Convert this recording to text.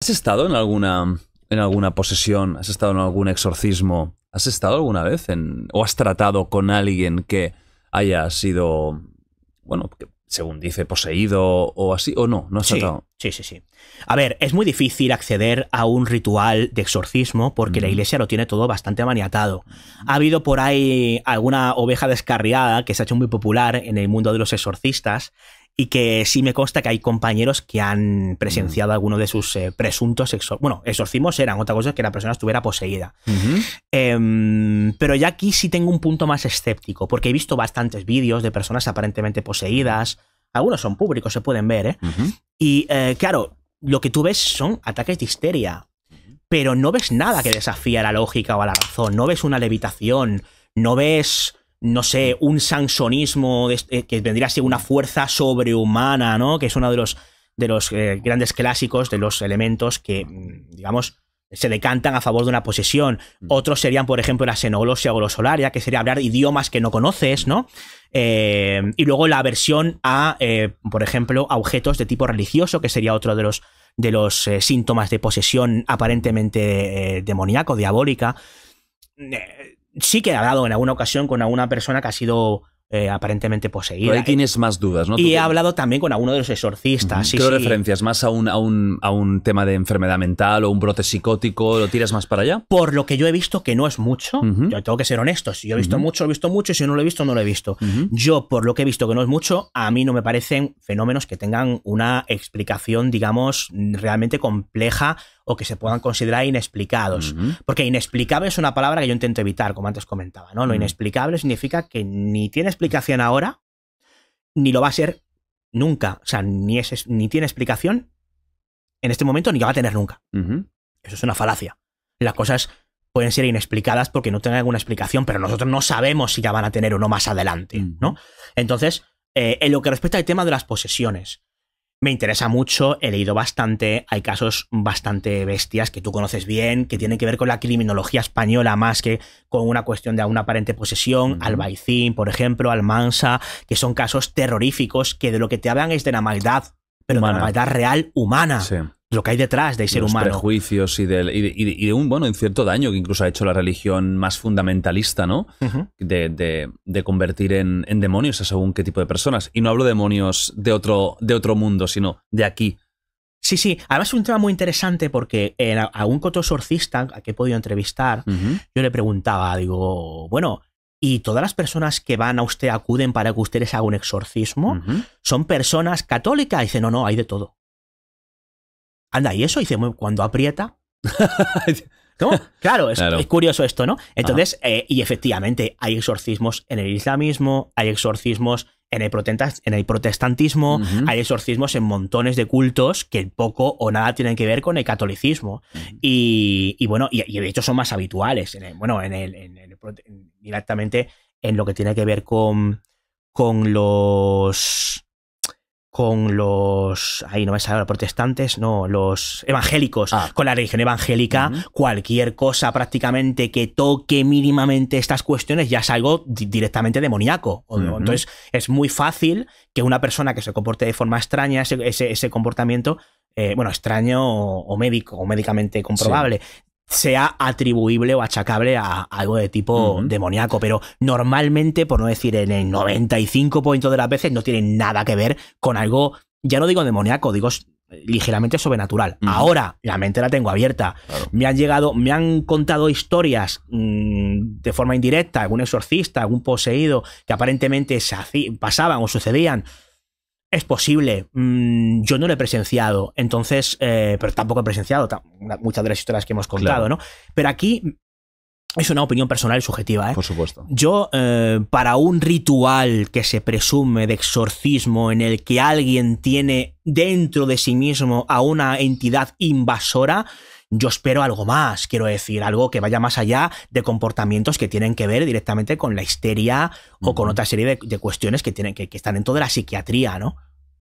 ¿Has estado en alguna, en alguna posesión? ¿Has estado en algún exorcismo? ¿Has estado alguna vez en, o has tratado con alguien que haya sido, bueno, que según dice, poseído o así, o no? ¿No has Sí, tratado? sí, sí, sí. A ver, es muy difícil acceder a un ritual de exorcismo porque la iglesia lo tiene todo bastante maniatado. Ha habido por ahí alguna oveja descarriada que se ha hecho muy popular en el mundo de los exorcistas y que sí me consta que hay compañeros que han presenciado alguno de sus eh, presuntos exor bueno, exorcismos eran otra cosa que la persona estuviera poseída. Em, pero ya aquí sí tengo un punto más escéptico, porque he visto bastantes vídeos de personas aparentemente poseídas. Algunos son públicos, se pueden ver, ¿eh? Y eh, claro, lo que tú ves son ataques de histeria, pero no ves nada que desafíe a la lógica o a la razón. No ves una levitación, no ves, no sé, un sansonismo de- eh, que vendría a ser una fuerza sobrehumana, ¿no? Que es uno de los, de los eh, grandes clásicos, de los elementos que, mm, digamos, se decantan a favor de una posesión. Otros serían, por ejemplo, la xenoglosia o glosolaria, que sería hablar idiomas que no conoces, ¿no? Eh, y luego la aversión a, eh, por ejemplo, a objetos de tipo religioso, que sería otro de los, de los eh, síntomas de posesión aparentemente demoníaco, diabólica. Sí que he hablado en alguna ocasión con alguna persona que ha sido eh, aparentemente Por poseída. ahí tienes más dudas, ¿no? y he hablado también con alguno de los exorcistas. Ujú. sí, ¿Qué lo sí. referencias? ¿Más a un, a, un, a un tema de enfermedad mental o un brote psicótico? ¿Lo tiras más para allá? Por lo que yo he visto, que no es mucho, yo tengo que ser honesto. Si yo he visto mucho, lo he visto mucho, y si no lo he visto, no lo he visto. Yo, por lo que he visto que no es mucho, a mí no me parecen fenómenos que tengan una explicación, digamos, realmente compleja o que se puedan considerar inexplicados. Porque inexplicable es una palabra que yo intento evitar, como antes comentaba, ¿no? Lo inexplicable significa que ni tiene explicación ahora, ni lo va a ser nunca. O sea, ni, es, ni tiene explicación en este momento, ni la va a tener nunca. Eso es una falacia. Las cosas pueden ser inexplicadas porque no tienen alguna explicación, pero nosotros no sabemos si la van a tener o no más adelante. ¿no? Entonces, eh, en lo que respecta al tema de las posesiones, me interesa mucho, he leído bastante, hay casos bastante bestias que tú conoces bien, que tienen que ver con la criminología española más que con una cuestión de una aparente posesión. Albaicín, por ejemplo, Almansa, que son casos terroríficos que de lo que te hablan es de la maldad, pero de la maldad real humana, Sí. Lo que hay detrás del ser los humano. prejuicios y, del- y de, y de- y de un bueno, un cierto daño que incluso ha hecho la religión más fundamentalista, ¿no? De, de- de convertir en, en demonios a según qué tipo de personas. Y no hablo de demonios de otro, de otro mundo, sino de aquí. Sí, sí. Además es un tema muy interesante porque en a- algún cotosorcista a que he podido entrevistar, yo le preguntaba, digo, bueno, ¿y todas las personas que van a usted, acuden para que usted les haga un exorcismo, son personas católicas? Y dice, no, no, hay de todo. Anda, ¿y eso? Y dice, "Bueno, cuando aprieta. ¿No? Claro, es, Claro. es curioso esto, ¿no? Entonces, eh, y efectivamente, hay exorcismos en el islamismo, hay exorcismos en el, protesta- en el protestantismo, hay exorcismos en montones de cultos que poco o nada tienen que ver con el catolicismo. Y, y bueno, y, y de hecho son más habituales. En el- bueno, en el, en el directamente en lo que tiene que ver con, con los. Con los. Ahí no me sale ahora, protestantes, no, los evangélicos. Ah. Con la religión evangélica, cualquier cosa prácticamente que toque mínimamente estas cuestiones ya es algo di- directamente demoníaco. Entonces, es muy fácil que una persona que se comporte de forma extraña, ese, ese- ese comportamiento, eh, bueno, extraño o, o médico, o médicamente comprobable, sea atribuible o achacable a algo de tipo demoníaco. Pero normalmente, por no decir en el 95% de las veces, no tiene nada que ver con algo, ya no digo demoníaco, digo ligeramente sobrenatural. Ahora, la mente la tengo abierta. Claro. Me han llegado, me han contado historias mm, de forma indirecta, algún exorcista, algún poseído, que aparentemente se pasaban o sucedían. Es posible, mm, yo no lo he presenciado, entonces, eh, pero tampoco he presenciado muchas de las historias que hemos contado, Claro. ¿no? Pero aquí es una opinión personal y subjetiva, ¿eh? Por supuesto. Yo, eh, para un ritual que se presume de exorcismo en el que alguien tiene dentro de sí mismo a una entidad invasora, yo espero algo más, quiero decir, algo que vaya más allá de comportamientos que tienen que ver directamente con la histeria o con otra serie de, de cuestiones que, tienen, que, que están dentro de la psiquiatría, ¿no?